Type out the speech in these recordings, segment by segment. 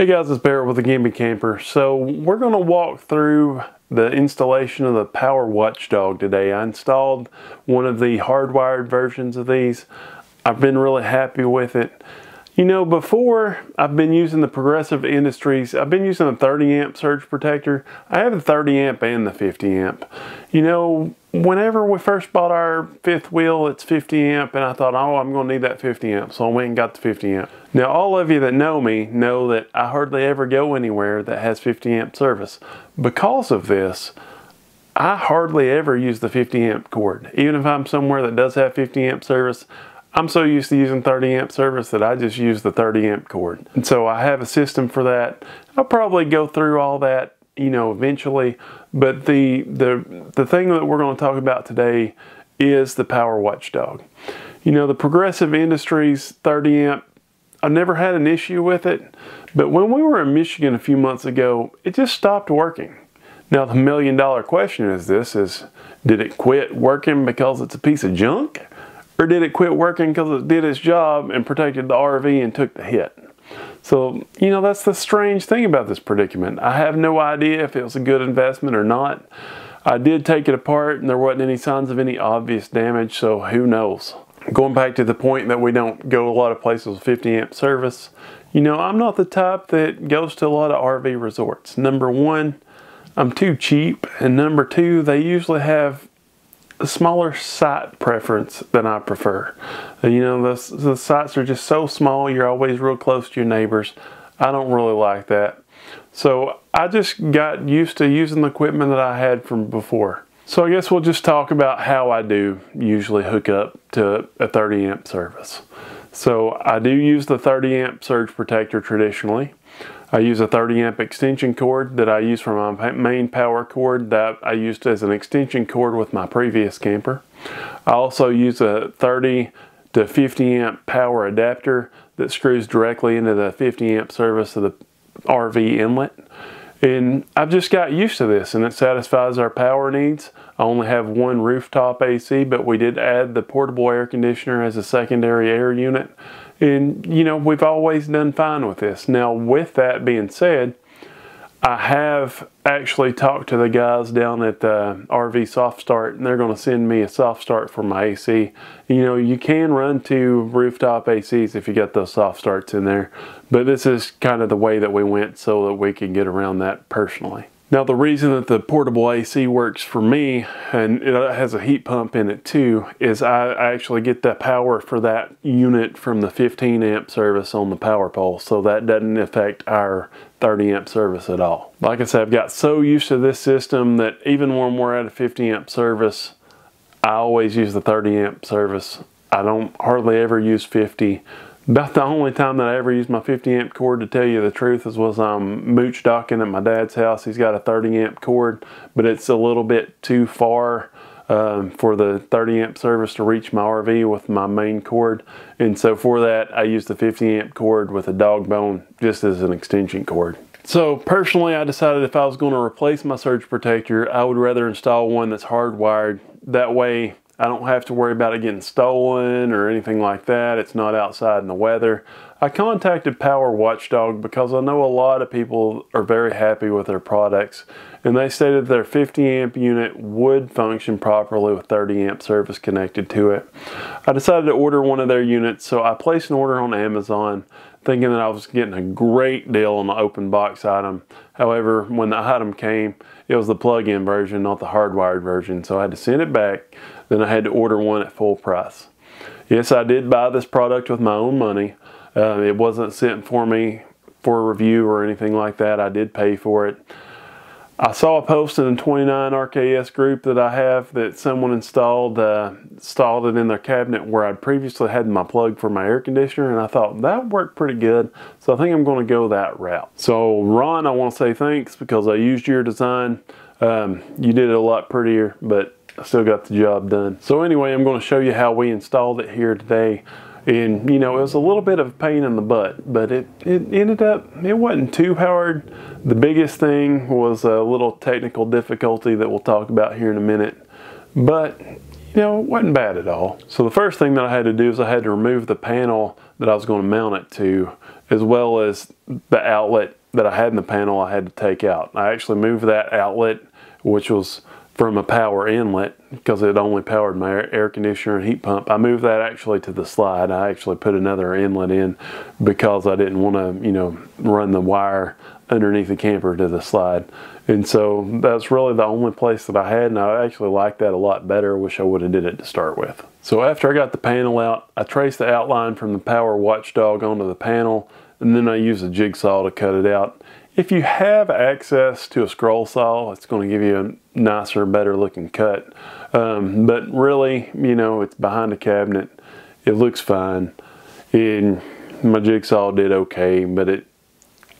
Hey guys, it's Barrett with the Gimpy Camper. So we're going to walk through the installation of the Power Watchdog today. I installed one of the hardwired versions of these. I've been really happy with it. You know, before I've been using the Progressive Industries, I've been using a 30 amp surge protector. I have the 30 amp and the 50 amp. You know, whenever we first bought our fifth wheel, it's 50 amp, and I thought, oh, I'm gonna need that 50 amp, so I went and got the 50 amp. Now, all of you that know me know that I hardly ever go anywhere that has 50 amp service. Because of this, I hardly ever use the 50 amp cord. Even if I'm somewhere that does have 50 amp service, I'm so used to using 30 amp service that I just use the 30 amp cord. And so I have a system for that. I'll probably go through all that, you know, eventually. But the, the, the thing that we're going to talk about today is the Power Watchdog. You know, the Progressive Industries 30 amp, I've never had an issue with it. But when we were in Michigan a few months ago, it just stopped working. Now the million dollar question is this is, did it quit working because it's a piece of junk? Or did it quit working because it did its job and protected the RV and took the hit? So, you know, that's the strange thing about this predicament. I have no idea if it was a good investment or not. I did take it apart and there wasn't any signs of any obvious damage, so who knows? Going back to the point that we don't go a lot of places with 50 amp service, you know, I'm not the type that goes to a lot of RV resorts. Number one, I'm too cheap, and number two, they usually have a smaller site preference than I prefer. You know, the, the sites are just so small, you're always real close to your neighbors. I don't really like that. So I just got used to using the equipment that I had from before. So I guess we'll just talk about how I do usually hook up to a 30 amp service. So I do use the 30 amp surge protector traditionally. I use a 30 amp extension cord that I use for my main power cord that I used as an extension cord with my previous camper. I also use a 30 to 50 amp power adapter that screws directly into the 50 amp service of the RV inlet. And I've just got used to this and it satisfies our power needs. I only have one rooftop AC, but we did add the portable air conditioner as a secondary air unit. And, you know, we've always done fine with this. Now, with that being said, I have actually talked to the guys down at uh, RV Soft Start, and they're going to send me a soft start for my AC. You know, you can run two rooftop ACs if you get those soft starts in there, but this is kind of the way that we went so that we can get around that personally. Now the reason that the portable AC works for me, and it uh, has a heat pump in it too, is I actually get the power for that unit from the 15 amp service on the power pole, so that doesn't affect our 30 amp service at all. Like I said, I've got so used to this system that even when we're at a 50 amp service, I always use the 30 amp service. I don't hardly ever use 50 about the only time that I ever used my 50 amp cord to tell you the truth is was I'm mooch docking at my dad's house. He's got a 30 amp cord, but it's a little bit too far um, for the 30 amp service to reach my RV with my main cord. And so for that, I use the 50 amp cord with a dog bone just as an extension cord. So personally, I decided if I was going to replace my surge protector, I would rather install one that's hardwired. That way I don't have to worry about it getting stolen or anything like that. It's not outside in the weather. I contacted Power Watchdog because I know a lot of people are very happy with their products and they stated their 50 amp unit would function properly with 30 amp service connected to it. I decided to order one of their units so I placed an order on Amazon thinking that I was getting a great deal on the open box item. However, when the item came, it was the plug-in version, not the hardwired version, so I had to send it back. Then I had to order one at full price. Yes, I did buy this product with my own money. Uh, it wasn't sent for me for a review or anything like that. I did pay for it. I saw a post in the 29 RKS group that I have that someone installed uh, installed it in their cabinet where I'd previously had my plug for my air conditioner and I thought that worked pretty good so I think I'm going to go that route. So Ron I want to say thanks because I used your design. Um, you did it a lot prettier but I still got the job done. So anyway, I'm going to show you how we installed it here today. And you know, it was a little bit of pain in the butt, but it, it ended up, it wasn't too hard. The biggest thing was a little technical difficulty that we'll talk about here in a minute. But you know, it wasn't bad at all. So the first thing that I had to do is I had to remove the panel that I was going to mount it to, as well as the outlet that I had in the panel I had to take out. I actually moved that outlet, which was from a power inlet because it only powered my air conditioner and heat pump. I moved that actually to the slide. I actually put another inlet in because I didn't want to, you know, run the wire underneath the camper to the slide. And so that's really the only place that I had and I actually liked that a lot better. Wish I would have did it to start with. So after I got the panel out, I traced the outline from the power watchdog onto the panel and then I used a jigsaw to cut it out. If you have access to a scroll saw, it's going to give you a nicer, better looking cut. Um, but really, you know, it's behind a cabinet. It looks fine. And my jigsaw did okay, but it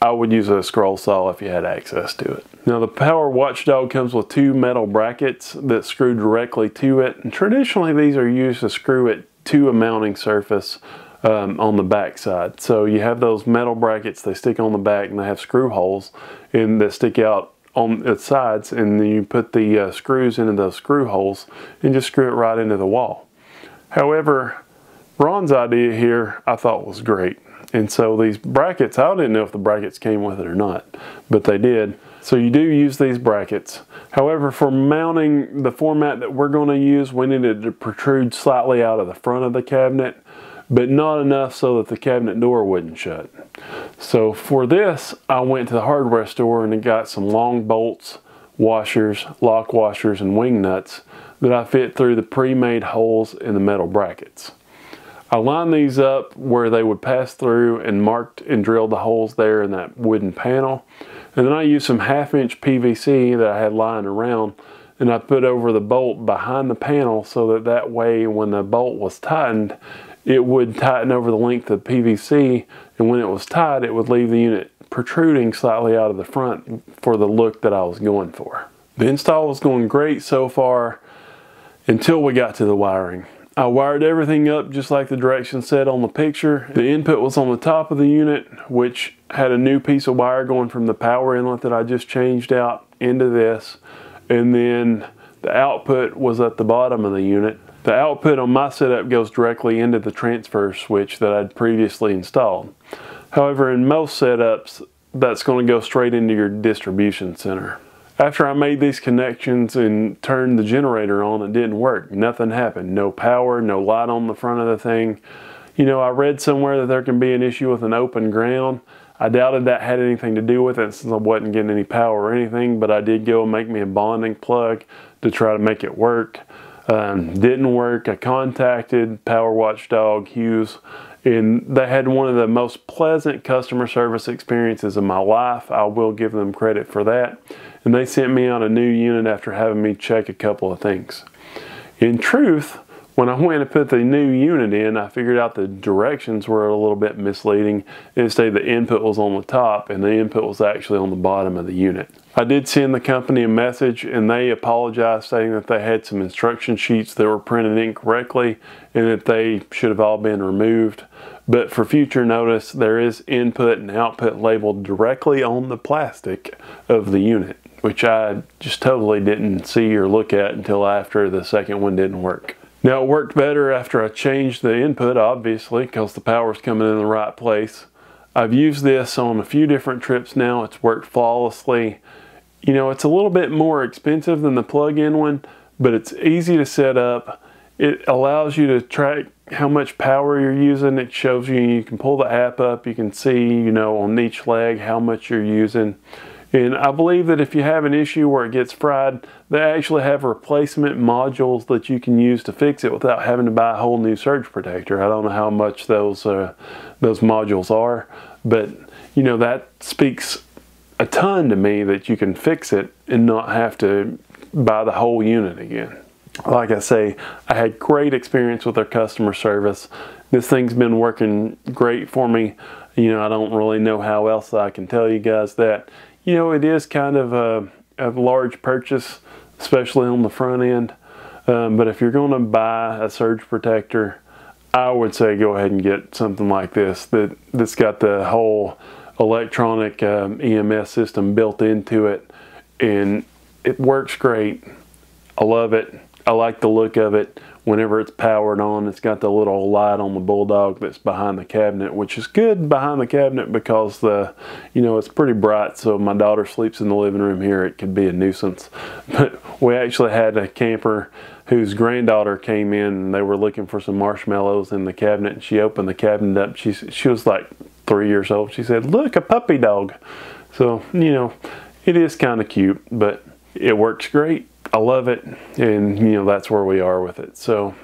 I would use a scroll saw if you had access to it. Now the Power Watchdog comes with two metal brackets that screw directly to it. And traditionally these are used to screw it to a mounting surface um, on the back side. So you have those metal brackets, they stick on the back and they have screw holes and that stick out on its sides and then you put the uh, screws into those screw holes and just screw it right into the wall. However, Ron's idea here I thought was great. And so these brackets, I didn't know if the brackets came with it or not, but they did. So you do use these brackets. However, for mounting the format that we're going to use, we needed to protrude slightly out of the front of the cabinet but not enough so that the cabinet door wouldn't shut. So for this, I went to the hardware store and got some long bolts, washers, lock washers, and wing nuts that I fit through the pre-made holes in the metal brackets. I lined these up where they would pass through and marked and drilled the holes there in that wooden panel. And then I used some half inch PVC that I had lying around and I put over the bolt behind the panel so that that way when the bolt was tightened, it would tighten over the length of PVC and when it was tight it would leave the unit protruding slightly out of the front for the look that I was going for. The install was going great so far until we got to the wiring. I wired everything up just like the directions said on the picture. The input was on the top of the unit which had a new piece of wire going from the power inlet that I just changed out into this and then the output was at the bottom of the unit the output on my setup goes directly into the transfer switch that I'd previously installed. However, in most setups, that's going to go straight into your distribution center. After I made these connections and turned the generator on, it didn't work. Nothing happened. No power, no light on the front of the thing. You know, I read somewhere that there can be an issue with an open ground. I doubted that had anything to do with it since I wasn't getting any power or anything, but I did go and make me a bonding plug to try to make it work. Um, didn't work. I contacted Power Watchdog Hughes and they had one of the most pleasant customer service experiences of my life. I will give them credit for that. And they sent me on a new unit after having me check a couple of things. In truth, when I went to put the new unit in, I figured out the directions were a little bit misleading. Instead, the input was on the top and the input was actually on the bottom of the unit. I did send the company a message and they apologized saying that they had some instruction sheets that were printed incorrectly and that they should have all been removed. But for future notice, there is input and output labeled directly on the plastic of the unit, which I just totally didn't see or look at until after the second one didn't work. Now it worked better after I changed the input, obviously, because the power's coming in the right place. I've used this on a few different trips now. It's worked flawlessly. You know, it's a little bit more expensive than the plug-in one, but it's easy to set up. It allows you to track how much power you're using. It shows you, you can pull the app up, you can see, you know, on each leg how much you're using. And I believe that if you have an issue where it gets fried, they actually have replacement modules that you can use to fix it without having to buy a whole new surge protector. I don't know how much those uh, those modules are, but you know that speaks a ton to me that you can fix it and not have to buy the whole unit again. Like I say, I had great experience with their customer service. This thing's been working great for me. You know, I don't really know how else I can tell you guys that you know, it is kind of a, a large purchase, especially on the front end. Um, but if you're going to buy a surge protector, I would say go ahead and get something like this that, that's got the whole electronic um, EMS system built into it and it works great. I love it. I like the look of it whenever it's powered on. It's got the little light on the Bulldog that's behind the cabinet, which is good behind the cabinet because the, you know, it's pretty bright. So my daughter sleeps in the living room here. It could be a nuisance. But we actually had a camper whose granddaughter came in and they were looking for some marshmallows in the cabinet. And she opened the cabinet up. She, she was like three years old. She said, look, a puppy dog. So, you know, it is kind of cute, but it works great. I love it, and you know that's where we are with it. So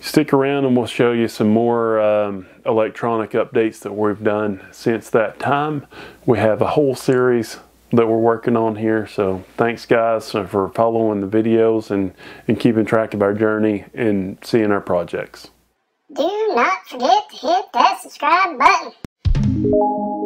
stick around and we'll show you some more um, electronic updates that we've done since that time. We have a whole series that we're working on here. So thanks guys for following the videos and, and keeping track of our journey and seeing our projects. Do not forget to hit that subscribe button.